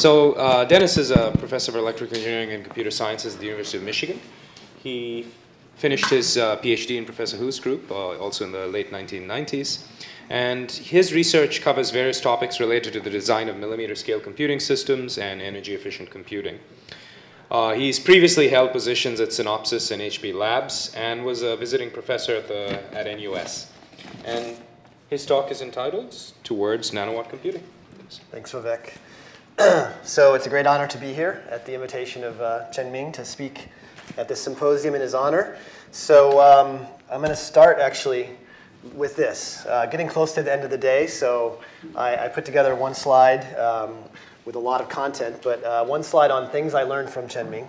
So uh, Dennis is a professor of electrical engineering and computer sciences at the University of Michigan. He finished his uh, PhD in Professor Hu's group, uh, also in the late 1990s. And his research covers various topics related to the design of millimeter scale computing systems and energy efficient computing. Uh, he's previously held positions at Synopsys and HP Labs and was a visiting professor at, the, at NUS. And his talk is entitled Towards Nanowatt Computing. Thanks, Vivek. so it's a great honor to be here at the invitation of uh, Chen Ming to speak at this symposium in his honor. So um, I'm going to start actually with this. Uh, getting close to the end of the day, so I, I put together one slide um, with a lot of content, but uh, one slide on things I learned from Chen Ming.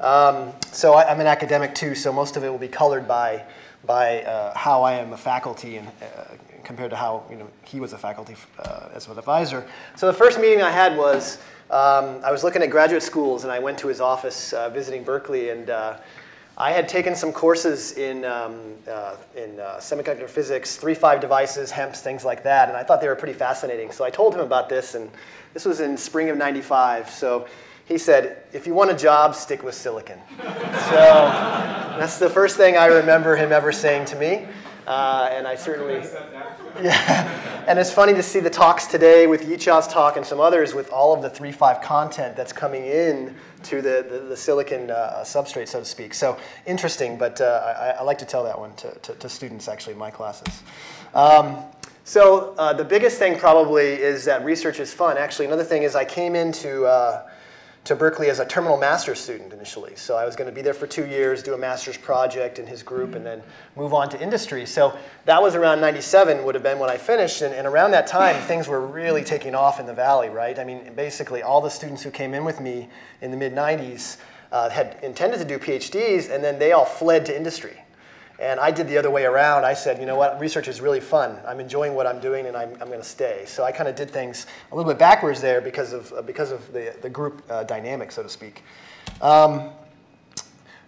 Um, so I, am an academic too, so most of it will be colored by, by uh, how I am a faculty and uh, compared to how you know, he was a faculty uh, as an advisor. So the first meeting I had was, um, I was looking at graduate schools and I went to his office uh, visiting Berkeley and uh, I had taken some courses in, um, uh, in uh, semiconductor physics, III-V devices, HEMTs, things like that, and I thought they were pretty fascinating. So I told him about this, and this was in spring of 95. So he said, if you want a job, stick with silicon. so that's the first thing I remember him ever saying to me. Uh, and I certainly, yeah. And it's funny to see the talks today with Yichao's talk and some others with all of the III-V content that's coming in to the, the, the silicon uh, substrate, so to speak. So interesting, but uh, I, I, like to tell that one to, to, to students actually in my classes. Um, so uh, the biggest thing probably is that research is fun. Actually, another thing is I came into uh, to Berkeley as a terminal master's student initially. So I was going to be there for two years, do a master's project in his group, and then move on to industry. So that was around 97 would have been when I finished. And, and around that time, things were really taking off in the valley, right? I mean, basically all the students who came in with me in the mid 90s uh, had intended to do PhDs, and then they all fled to industry. And I did the other way around. I said, you know what, research is really fun. I'm enjoying what I'm doing and I'm, I'm going to stay. So I kind of did things a little bit backwards there because of, because of the, the group uh, dynamic, so to speak. Um,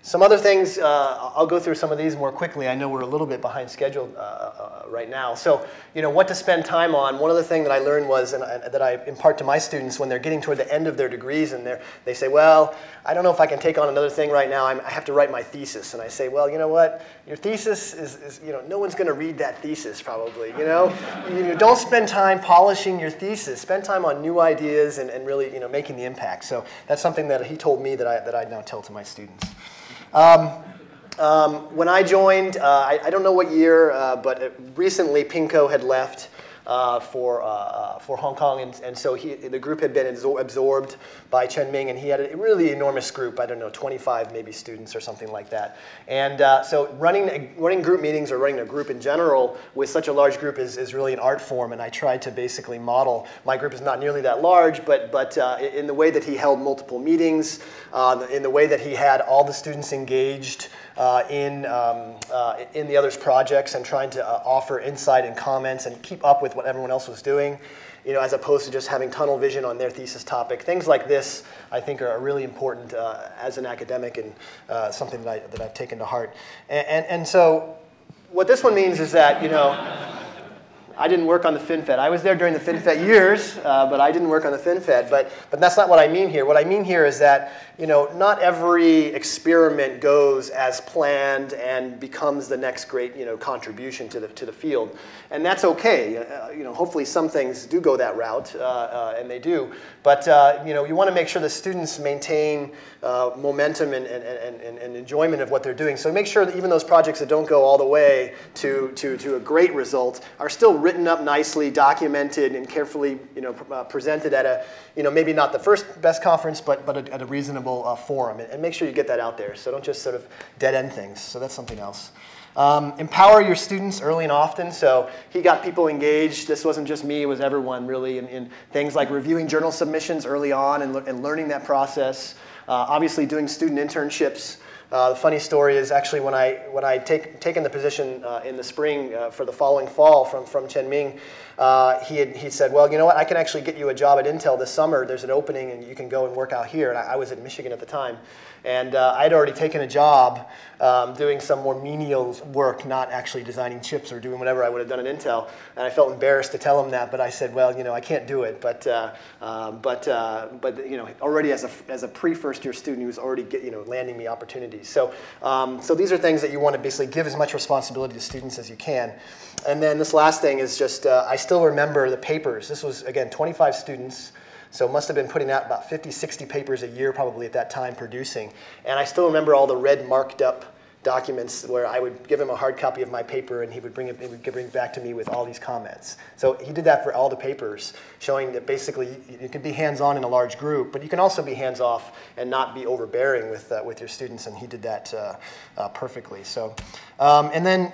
some other things, uh, I'll go through some of these more quickly. I know we're a little bit behind schedule uh, uh, right now. So, you know, what to spend time on. One of the things that I learned was, and, and that I impart to my students when they're getting toward the end of their degrees and they they say, well, I don't know if I can take on another thing right now. I'm, i have to write my thesis. And I say, well, you know what? Your thesis is, is you know, no one's going to read that thesis probably, you know? you know? Don't spend time polishing your thesis. Spend time on new ideas and, and really, you know, making the impact. So that's something that he told me that I, that I now tell to my students. Um, um, when I joined, uh, I, I, don't know what year, uh, but recently Ping Ko had left uh, for, uh, uh, for Hong Kong, and, and so he, the group had been absorbed by Chen Ming, and he had a really enormous group, I don't know, 25 maybe students or something like that. And uh, so running, running group meetings or running a group in general with such a large group is, is really an art form, and I tried to basically model, my group is not nearly that large, but, but uh, in the way that he held multiple meetings, uh, in the way that he had all the students engaged, uh, in, um, uh, in the others' projects and trying to uh, offer insight and comments and keep up with what everyone else was doing, you know, as opposed to just having tunnel vision on their thesis topic. Things like this, I think, are really important uh, as an academic and uh, something that, I, that I've taken to heart. And, and, and so what this one means is that, you know, I didn't work on the FinFET. I was there during the FinFET years, uh, but I didn't work on the FinFET. But, but that's not what I mean here. What I mean here is that you know, not every experiment goes as planned and becomes the next great you know, contribution to the, to the field. And that's okay. Uh, you know, hopefully some things do go that route, uh, uh and they do. But uh, you, know, you want to make sure the students maintain uh, momentum and, and, and, and, enjoyment of what they're doing. So make sure that even those projects that don't go all the way to, to, to a great result are still written up nicely, documented, and carefully you know, presented at a, you know, maybe not the first best conference, but, but at a reasonable uh, forum. And, and, make sure you get that out there. So don't just sort of dead end things. So that's something else. Um, empower your students early and often. So he got people engaged. This wasn't just me, it was everyone really in, in things like reviewing journal submissions early on and, and learning that process. Uh, obviously doing student internships Uh, the funny story is actually when I when I take taken the position uh, in the spring uh, for the following fall from from Chen Ming, uh, he had, he said, well, you know what? I can actually get you a job at Intel this summer. There's an opening, and you can go and work out here. And I, I was in Michigan at the time, and uh, I'd already taken a job um, doing some more menial work, not actually designing chips or doing whatever I would have done at Intel. And I felt embarrassed to tell him that, but I said, well, you know, I can't do it. But uh, um, but but you know, already as a as a pre first year student, he was already get, you know landing me opportunities opportunities. So, um, so these are things that you want to basically give as much responsibility to students as you can. And then this last thing is just, uh, I still remember the papers. This was, again, 25 students. So must have been putting out about 50, 60 papers a year probably at that time producing. And I still remember all the red marked up documents where I would give him a hard copy of my paper and he would bring it, would bring it back to me with all these comments. So he did that for all the papers, showing that basically you can be hands-on in a large group, but you can also be hands-off and not be overbearing with, uh, with your students, and he did that uh, uh, perfectly. So, um, and then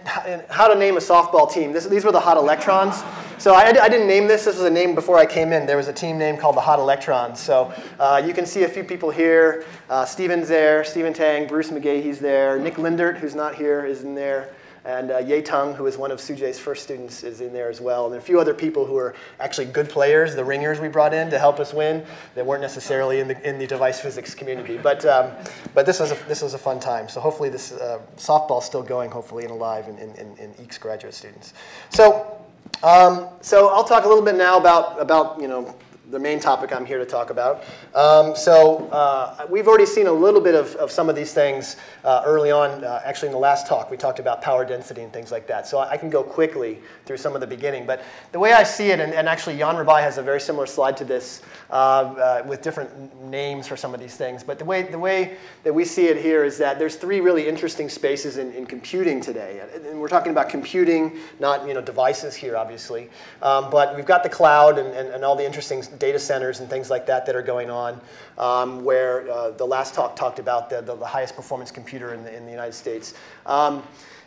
how to name a softball team. This, these were the Hot Electrons. So I, I, didn't name this. This was a name before I came in. There was a team name called the Hot Electrons. So uh, you can see a few people here. Uh, Steven's there, Stephen Tang, Bruce McGaughy's there, Nick Who's not here, is in there. And uh, Ye Tung, who is one of Tsu-Jae's first students, is in there as well. And a few other people who are actually good players, the ringers we brought in to help us win, that weren't necessarily in the, in the device physics community. But, um, but this, was a, this was a fun time. So hopefully this uh, softball's still going, hopefully, and alive in, in, in EECS graduate students. So, um, so I'll talk a little bit now about, about you know, the main topic I'm here to talk about. Um, so uh, we've already seen a little bit of, of some of these things uh, early on. Uh, actually, in the last talk, we talked about power density and things like that. So I can go quickly through some of the beginning. But the way I see it, and, and actually Jan Rabaey has a very similar slide to this uh, uh, with different names for some of these things. But the way, the way that we see it here is that there's three really interesting spaces in, in computing today. And we're talking about computing, not you know, devices here, obviously. Um, but we've got the cloud and, and, and all the interesting data centers and things like that that are going on, um, where uh, the last talk talked about the, the, the, highest performance computer in the, in the United States. Um,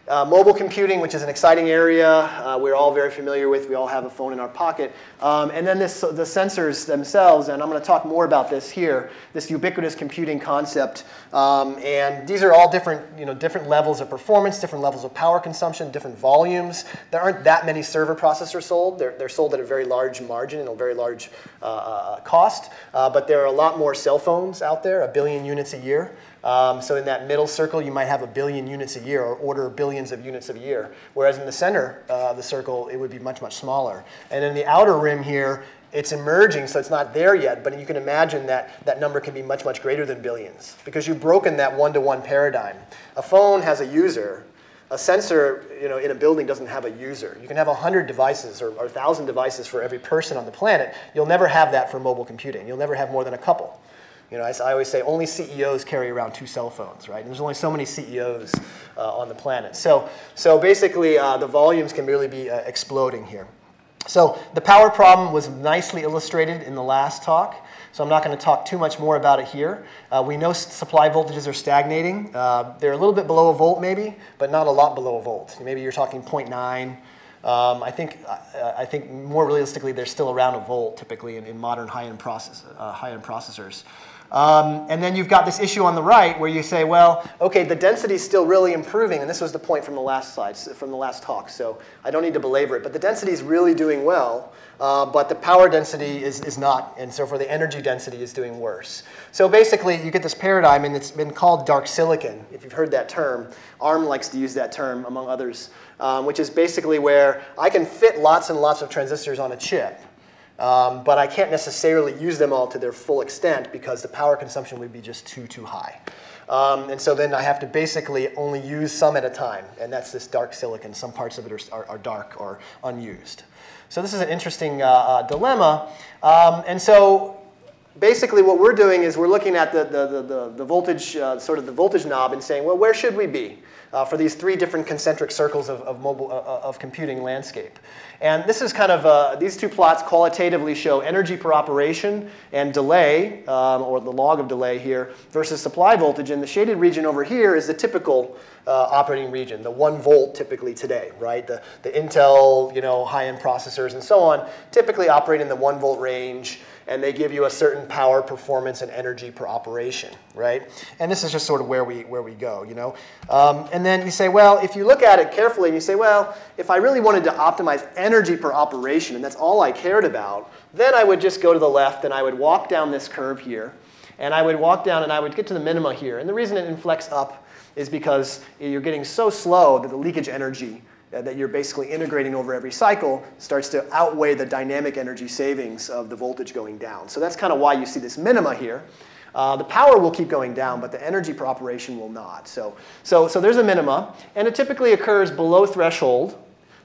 uh, mobile computing, which is an exciting area uh, we're all very familiar with. We all have a phone in our pocket. Um, and then this, the sensors themselves, and I'm going to talk more about this here, this ubiquitous computing concept. Um, and these are all different, you know, different levels of performance, different levels of power consumption, different volumes. There aren't that many server processors sold. They're, they're sold at a very large margin and a very large uh, uh cost. Uh, but there are a lot more cell phones out there, a billion units a year. Um, so in that middle circle, you might have a billion units a year or order billions of units a year. Whereas in the center uh, of the circle, it would be much, much smaller. And in the outer rim here, it's emerging, so it's not there yet, but you can imagine that that number can be much, much greater than billions because you've broken that one-to-one -one paradigm. A phone has a user. A sensor you know, in a building doesn't have a user. You can have 100 devices or, or 1,000 devices for every person on the planet. You'll never have that for mobile computing. You'll never have more than a couple. You know, I, I, always say only CEOs carry around two cell phones, right? And there's only so many CEOs uh, on the planet. So, so basically, uh, the volumes can really be uh, exploding here. So the power problem was nicely illustrated in the last talk. So I'm not going to talk too much more about it here. Uh, we know supply voltages are stagnating. Uh, they're a little bit below a volt maybe, but not a lot below a volt. Maybe you're talking 0.9. Um, I think I think more realistically, they're still around a volt typically in, in modern high-end process, uh, high-end processors. Um, and then you've got this issue on the right where you say, well, okay, the density is still really improving, and this was the point from the last slide, from the last talk, so I don't need to belabor it, but the density is really doing well, uh, but the power density is, is not, and so for the energy density is doing worse. So basically, you get this paradigm, and it's been called dark silicon, if you've heard that term. ARM likes to use that term, among others, um, which is basically where I can fit lots and lots of transistors on a chip, um, but I can't necessarily use them all to their full extent because the power consumption would be just too, too high. Um, and so then I have to basically only use some at a time, and that's this dark silicon. Some parts of it are, are, are dark or unused. So this is an interesting uh, uh, dilemma. Um, and so basically what we're doing is we're looking at the, the, the, the voltage, uh, sort of the voltage knob and saying, well, where should we be? Uh, for these three different concentric circles of, of, mobile, uh, uh, of computing landscape. And this is kind of, uh, these two plots qualitatively show energy per operation and delay, um, or the log of delay here, versus supply voltage. And the shaded region over here is the typical uh, operating region, the one volt typically today, right? The, the Intel, you know, high-end processors and so on typically operate in the one volt range and they give you a certain power, performance, and energy per operation, right? And this is just sort of where we, where we go, you know? Um, and then you say, well, if you look at it carefully and you say, well, if I really wanted to optimize energy per operation, and that's all I cared about, then I would just go to the left and I would walk down this curve here, and I would walk down and I would get to the minima here. And the reason it inflects up is because you're getting so slow that the leakage energy uh, that you're basically integrating over every cycle starts to outweigh the dynamic energy savings of the voltage going down. So that's kind of why you see this minima here. Uh, the power will keep going down, but the energy per operation will not. So, so, so there's a minima, and it typically occurs below threshold,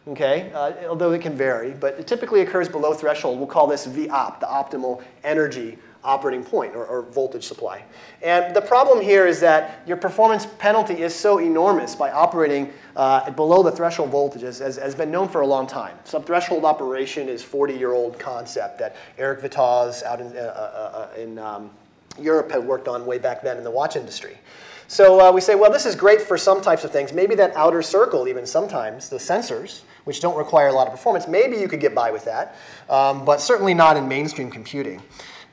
okay, uh, although it can vary, but it typically occurs below threshold. We'll call this VOP, the optimal energy operating point or, or, voltage supply. And the problem here is that your performance penalty is so enormous by operating uh, below the threshold voltages as has been known for a long time. Subthreshold operation is 40-year-old concept that Eric Vittoz out in, uh, uh, uh, in um, Europe had worked on way back then in the watch industry. So uh, we say, well, this is great for some types of things. Maybe that outer circle, even sometimes, the sensors, which don't require a lot of performance, maybe you could get by with that, um, but certainly not in mainstream computing.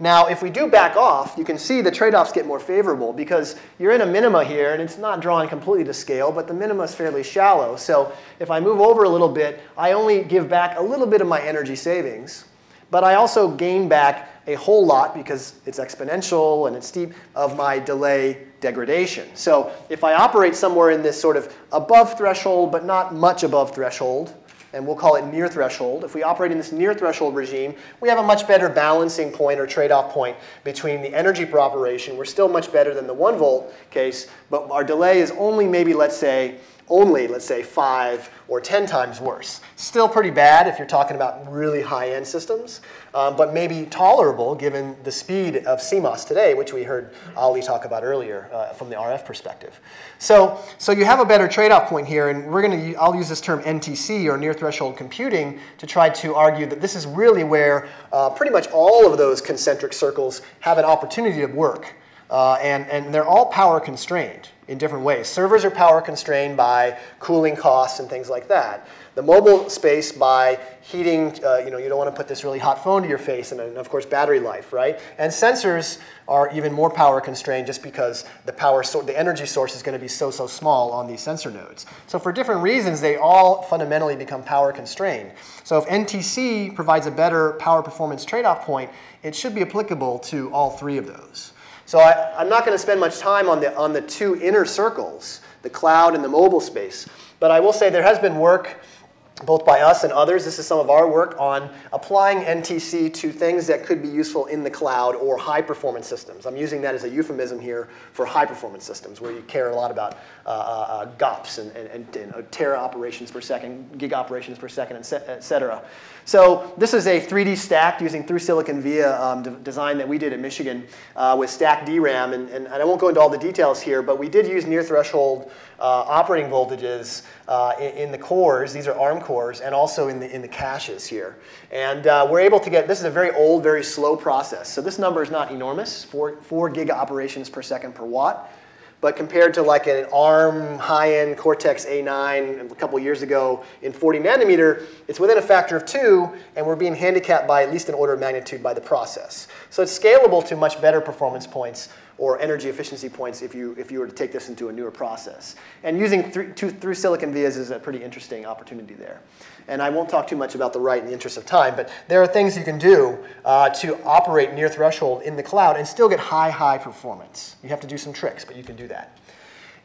Now, if we do back off, you can see the trade-offs get more favorable because you're in a minima here, and it's not drawn completely to scale, but the minima is fairly shallow. So if I move over a little bit, I only give back a little bit of my energy savings, but I also gain back a whole lot because it's exponential and it's steep of my delay degradation. So if I operate somewhere in this sort of above threshold, but not much above threshold, and we'll call it near threshold. If we operate in this near threshold regime, we have a much better balancing point or trade-off point between the energy per operation. We're still much better than the one volt case, but our delay is only maybe, let's say, only, let's say, five or 10 times worse. Still pretty bad if you're talking about really high-end systems, um, but maybe tolerable given the speed of CMOS today, which we heard Ali talk about earlier uh, from the RF perspective. So, so you have a better trade-off point here, and we're going to, I'll use this term NTC, or near threshold computing, to try to argue that this is really where uh, pretty much all of those concentric circles have an opportunity to work. Uh, and, and they're all power constrained in different ways. Servers are power constrained by cooling costs and things like that. The mobile space by heating, uh, you know, you don't want to put this really hot phone to your face, and, and of course battery life, right? And sensors are even more power constrained just because the power, so the energy source is going to be so, so small on these sensor nodes. So for different reasons, they all fundamentally become power constrained. So if NTC provides a better power performance trade-off point, it should be applicable to all three of those. So I, am not going to spend much time on the, on the two inner circles, the cloud and the mobile space. But I will say there has been work both by us and others. This is some of our work on applying NTC to things that could be useful in the cloud or high performance systems. I'm using that as a euphemism here for high performance systems where you care a lot about uh, uh, uh GOPS and, and, and, tera operations per second, gig operations per second, et cetera. So this is a 3D stacked using through silicon via um, design that we did at Michigan uh, with stacked DRAM. And, and, I won't go into all the details here, but we did use near threshold uh, operating voltages uh, in, in, the cores. These are ARM cores, and also in the, in the caches here. And we're able to get, this is a very old, very slow process. So this number is not enormous, four, four giga operations per second per watt. But compared to like an ARM high-end Cortex A9 a couple years ago in 40 nanometer, it's within a factor of two, and we're being handicapped by at least an order of magnitude by the process. So it's scalable to much better performance points or energy efficiency points if you, if you were to take this into a newer process. And using through, silicon vias is a pretty interesting opportunity there. And I won't talk too much about the right in the interest of time, but there are things you can do uh, to operate near threshold in the cloud and still get high, high performance. You have to do some tricks, but you can do that.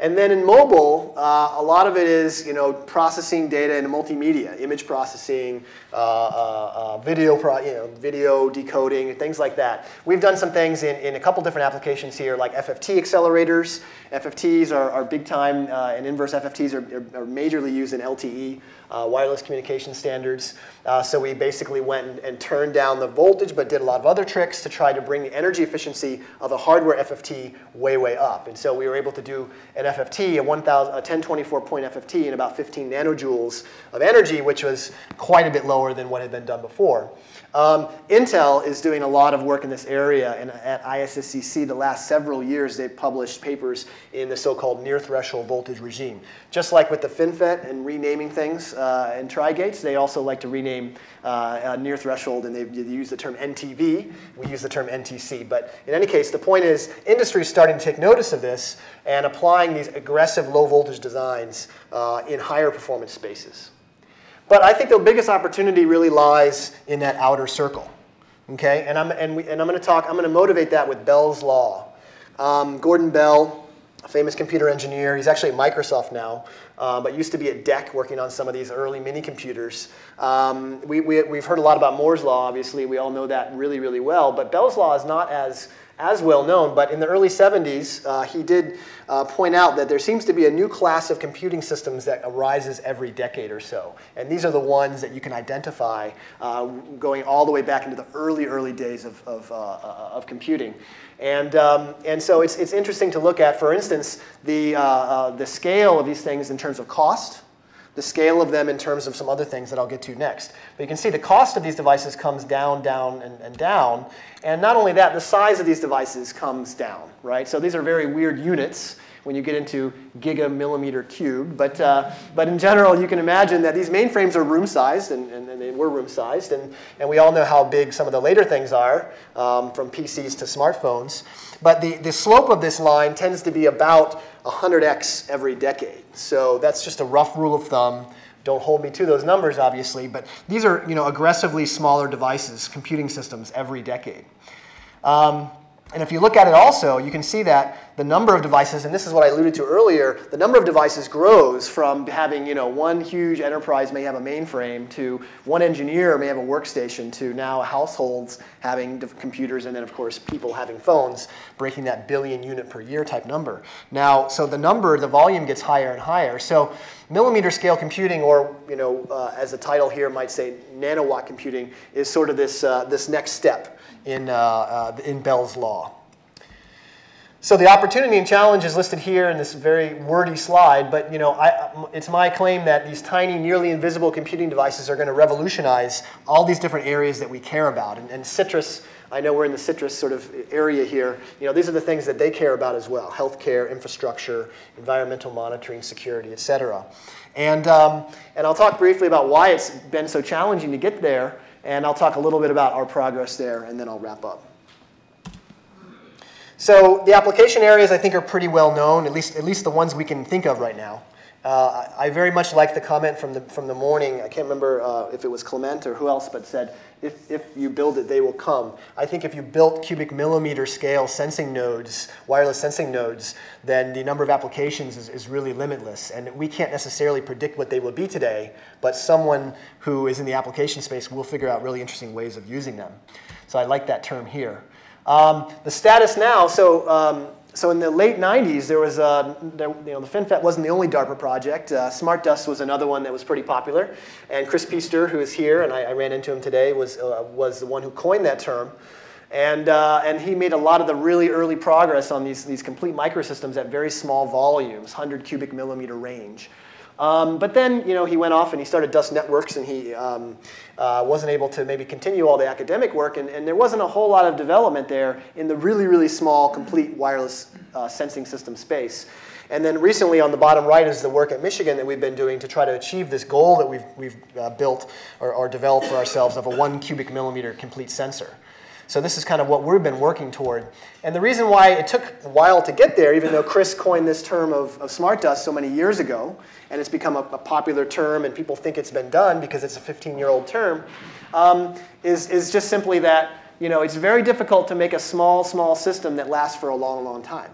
And then in mobile, uh, a lot of it is you know processing data in multimedia, image processing, uh, uh, uh video, pro, you know, video decoding, things like that. We've done some things in, in a couple different applications here, like FFT accelerators. FFTs are, are big time, uh, and inverse FFTs are, are, majorly used in LTE uh, wireless communication standards. So we basically went and, and, turned down the voltage, but did a lot of other tricks to try to bring the energy efficiency of a hardware FFT way, way up. And so we were able to do an an FFT, a, 1000, a 1024 point FFT, and about 15 nanojoules of energy, which was quite a bit lower than what had been done before. Um, Intel is doing a lot of work in this area, and at ISSCC the last several years they've published papers in the so-called near threshold voltage regime. Just like with the FinFET and renaming things uh, in tri-gates, they also like to rename uh, near threshold, and they use the term NTV. We use the term NTC, but in any case, the point is industry is starting to take notice of this and applying these aggressive low voltage designs uh, in higher performance spaces. But I think the biggest opportunity really lies in that outer circle. Okay, and I'm, and, we, and I'm going to talk, I'm going to motivate that with Bell's Law. Um, Gordon Bell, a famous computer engineer, he's actually at Microsoft now, uh, but used to be at DEC working on some of these early mini computers. Um, we, we, we've heard a lot about Moore's Law, obviously, we all know that really, really well, but Bell's Law is not as as well known, but in the early 70s, uh, he did uh, point out that there seems to be a new class of computing systems that arises every decade or so. And these are the ones that you can identify uh, going all the way back into the early, early days of, of, uh, uh, of computing. And, um, and so it's, it's interesting to look at, for instance, the, uh, the scale of these things in terms of cost, the scale of them in terms of some other things that I'll get to next. But you can see the cost of these devices comes down, down, and, and down. And not only that, the size of these devices comes down, right? So these are very weird units when you get into gigamillimeter cubed. But, uh, but in general, you can imagine that these mainframes are room sized, and, and, and, they were room sized. And, and we all know how big some of the later things are, um, from PCs to smartphones. But the, the slope of this line tends to be about 100x every decade. So that's just a rough rule of thumb. Don't hold me to those numbers, obviously, but these are you know, aggressively smaller devices, computing systems, every decade. Um, and if you look at it also, you can see that the number of devices, and this is what I alluded to earlier, the number of devices grows from having, you know, one huge enterprise may have a mainframe to one engineer may have a workstation to now households having computers and then of course people having phones, breaking that billion unit per year type number. Now, so the number, the volume gets higher and higher. So millimeter scale computing, or you know, uh, as the title here might say, nanowatt computing, is sort of this, uh, this next step in, uh, uh, in Bell's law. So the opportunity and challenge is listed here in this very wordy slide, but you know, I, it's my claim that these tiny, nearly invisible computing devices are going to revolutionize all these different areas that we care about. And, and CITRIS, I know we're in the CITRIS sort of area here. You know, these are the things that they care about as well: healthcare, infrastructure, environmental monitoring, security, et cetera. And, um, and I'll talk briefly about why it's been so challenging to get there, and I'll talk a little bit about our progress there, and then I'll wrap up. So the application areas I think are pretty well known, at least, at least the ones we can think of right now. Uh, I very much like the comment from the, from the morning. I can't remember uh, if it was Clement or who else, but said, if, if you build it, they will come. I think if you built cubic millimeter scale sensing nodes, wireless sensing nodes, then the number of applications is, is really limitless. And we can't necessarily predict what they will be today, but someone who is in the application space will figure out really interesting ways of using them. So I like that term here. Um, the status now, so, um, so in the late 90s, there was, a, there, you know, the FinFET wasn't the only DARPA project. Uh, SmartDust was another one that was pretty popular. And Chris Pister, who is here, and I, I ran into him today, was, uh, was the one who coined that term. And, uh, and he made a lot of the really early progress on these, these complete microsystems at very small volumes, 100 cubic millimeter range. Um, but then, you know, he went off and he started Dust Networks and he um, uh, wasn't able to maybe continue all the academic work and, and, there wasn't a whole lot of development there in the really, really small, complete wireless uh, sensing system space. And then recently on the bottom right is the work at Michigan that we've been doing to try to achieve this goal that we've, we've uh, built or, or developed for ourselves of a one cubic millimeter complete sensor. So this is kind of what we've been working toward. And the reason why it took a while to get there, even though Chris coined this term of, of smart dust so many years ago, and it's become a, a, popular term and people think it's been done because it's a 15-year-old term, um, is, is just simply that you know, it's very difficult to make a small, small system that lasts for a long, long time,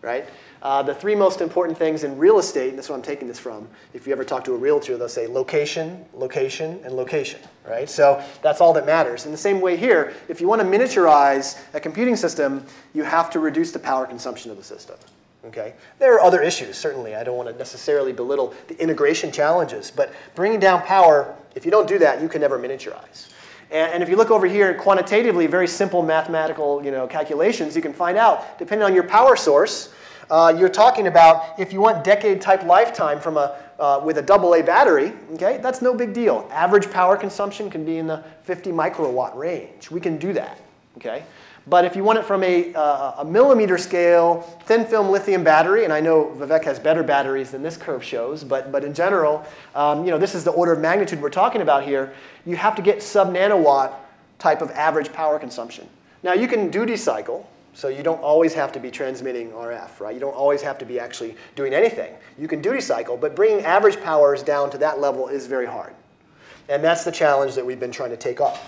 right? Uh, the three most important things in real estate, and that's where I'm taking this from, if you ever talk to a realtor, they'll say location, location, and location, right? So that's all that matters. In the same way here, if you want to miniaturize a computing system, you have to reduce the power consumption of the system. Okay? There are other issues, certainly. I don't want to necessarily belittle the integration challenges, but bringing down power, if you don't do that, you can never miniaturize. And, and if you look over here quantitatively, very simple mathematical you know, calculations, you can find out, depending on your power source, uh, you're talking about if you want decade type lifetime from a, uh, with a AA battery, okay, that's no big deal. Average power consumption can be in the 50 microwatt range. We can do that, okay? But if you want it from a, uh, a millimeter scale, thin film lithium battery, and I know Vivek has better batteries than this curve shows, but, but in general, um, you know, this is the order of magnitude we're talking about here. You have to get sub nanowatt type of average power consumption. Now you can duty cycle, so you don't always have to be transmitting RF, right? You don't always have to be actually doing anything. You can duty cycle, but bringing average powers down to that level is very hard. And that's the challenge that we've been trying to take up.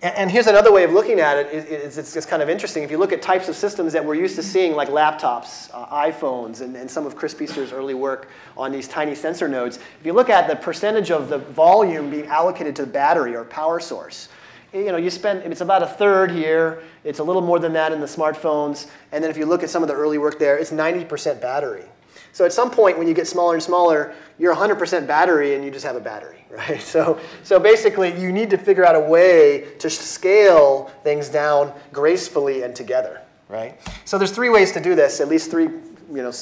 And, here's another way of looking at it. It's, kind of interesting. If you look at types of systems that we're used to seeing, like laptops, uh, iPhones, and, and some of Chris Pister's early work on these tiny sensor nodes, if you look at the percentage of the volume being allocated to the battery or power source, you know, you spend, it's about a third here. It's a little more than that in the smartphones. And then if you look at some of the early work there, it's 90% battery. So at some point when you get smaller and smaller, you're 100% battery and you just have a battery, right? So, so basically you need to figure out a way to scale things down gracefully and together, right? So there's three ways to do this, at least three, you know,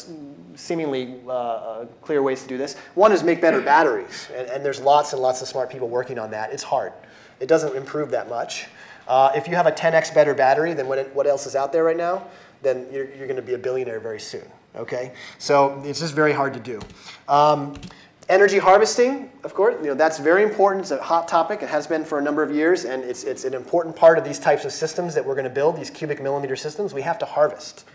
seemingly uh, clear ways to do this. One is make better batteries, and, and, there's lots and lots of smart people working on that. It's hard. It doesn't improve that much. Uh, if you have a 10x better battery than what, it, what else is out there right now, then you're, you're going to be a billionaire very soon. Okay, so it's just very hard to do. Um, energy harvesting, of course, you know that's very important. It's a hot topic. It has been for a number of years, and it's it's an important part of these types of systems that we're going to build. These cubic millimeter systems, we have to harvest.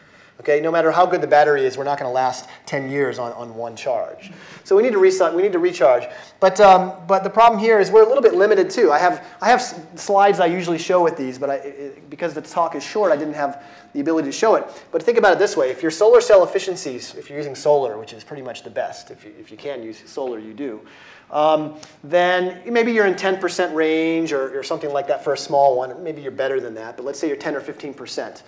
Okay, no matter how good the battery is, we're not going to last 10 years on, on one charge. So we need to we need to recharge. But, um, but the problem here is we're a little bit limited too. I have, I have slides I usually show with these, but I, it, because the talk is short, I didn't have the ability to show it. But think about it this way. If your solar cell efficiencies, if you're using solar, which is pretty much the best, if you, if you can use solar, you do, um, then maybe you're in 10% range or, or something like that for a small one. Maybe you're better than that, but let's say you're 10 or 15%.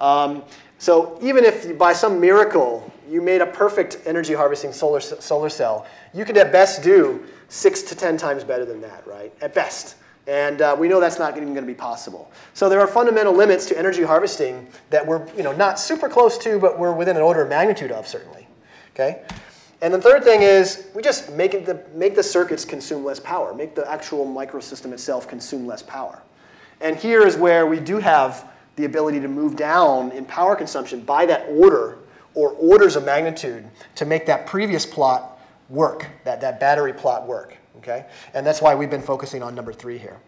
Um, so even if by some miracle you made a perfect energy harvesting solar, solar cell, you could at best do six to 10 times better than that, right? At best. And uh, we know that's not even going to be possible. So there are fundamental limits to energy harvesting that we're you know, not super close to, but we're within an order of magnitude of, certainly. Okay? And the third thing is we just make, it the, make the circuits consume less power, make the actual microsystem itself consume less power. And here is where we do have the ability to move down in power consumption by that order or orders of magnitude to make that previous plot work, that, that battery plot work. Okay? And that's why we've been focusing on number three here.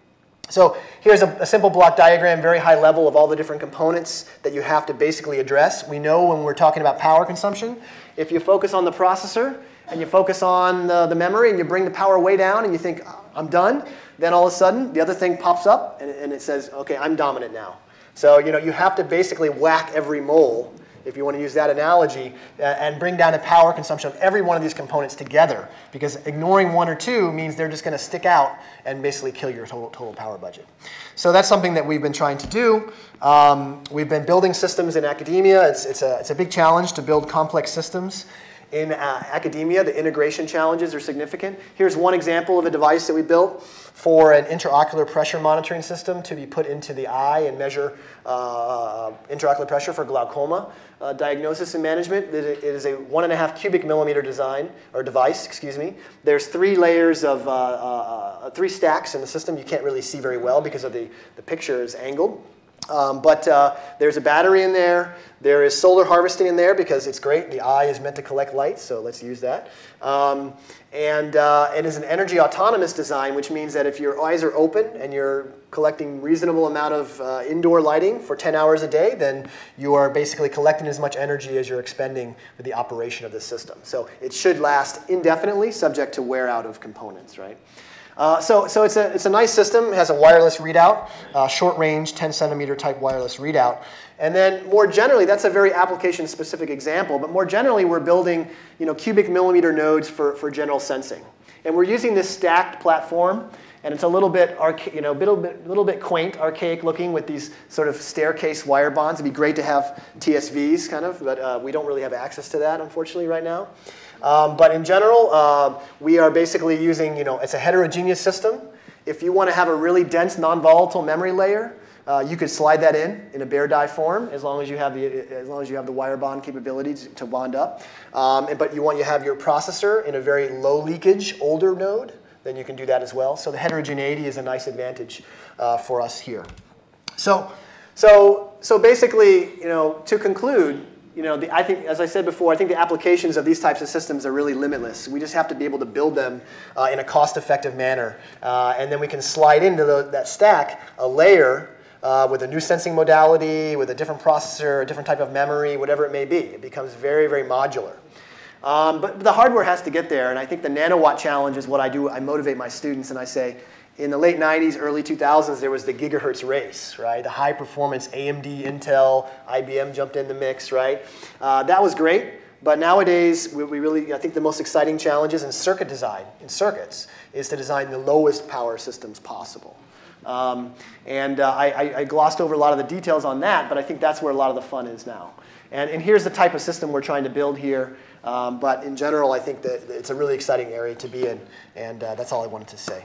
So here's a, a, simple block diagram, very high level of all the different components that you have to basically address. We know when we're talking about power consumption, if you focus on the processor and you focus on the, the memory and you bring the power way down and you think, I'm done, then all of a sudden the other thing pops up and, and it says, okay, I'm dominant now. So you know you have to basically whack every mole, if you want to use that analogy, uh, and bring down the power consumption of every one of these components together. Because ignoring one or two means they're just going to stick out and basically kill your total, total power budget. So that's something that we've been trying to do. Um, we've been building systems in academia. It's, it's, a, it's a big challenge to build complex systems. In uh, academia, the integration challenges are significant. Here's one example of a device that we built for an intraocular pressure monitoring system to be put into the eye and measure uh, intraocular pressure for glaucoma uh, diagnosis and management. It is a one and a half cubic millimeter design or device, excuse me. There's three layers of uh, uh, uh three stacks in the system. You can't really see very well because of the the picture is angled. Um, but uh, there's a battery in there. There is solar harvesting in there because it's great. The eye is meant to collect light, so let's use that. Um, and uh, it is an energy autonomous design, which means that if your eyes are open and you're collecting reasonable amount of uh, indoor lighting for 10 hours a day, then you are basically collecting as much energy as you're expending for the operation of the system. So it should last indefinitely, subject to wear out of components, right? Uh, so so it's, a, it's a nice system. It has a wireless readout, uh, short range, 10 centimeter type wireless readout. And then more generally, that's a very application specific example, but more generally, we're building you know, cubic millimeter nodes for, for general sensing. And we're using this stacked platform, and it's a little bit, arca- you know, little bit, little bit quaint, archaic looking with these sort of staircase wire bonds. It'd be great to have TSVs, kind of, but uh, we don't really have access to that, unfortunately, right now. Um, but in general, uh, we are basically using, you know, it's a heterogeneous system. If you want to have a really dense non-volatile memory layer, Uh, you could slide that in in a bare die form as long as you have the as long as you have the wire bond capability to, to bond up. Um, but you want to have your processor in a very low leakage older node, then you can do that as well. So the heterogeneity is a nice advantage uh, for us here. So so so basically, you know, to conclude, you know, the, I think, as I said before, I think the applications of these types of systems are really limitless. We just have to be able to build them uh, in a cost-effective manner. Uh, and then we can slide into the, that stack a layer uh, with a new sensing modality, with a different processor, a different type of memory, whatever it may be. It becomes very, very modular. Um, but the hardware has to get there, and I think the nanowatt challenge is what I do. I motivate my students, and I say, in the late 90s, early 2000s, there was the gigahertz race, right? The high performance AMD, Intel, IBM jumped in the mix, right? Uh, that was great. But nowadays, we, we, really, I think the most exciting challenges in circuit design, in circuits, is to design the lowest power systems possible. Um, and uh, I, I, glossed over a lot of the details on that, but I think that's where a lot of the fun is now. And, and here's the type of system we're trying to build here. Um, but in general, I think that it's a really exciting area to be in, and uh, that's all I wanted to say.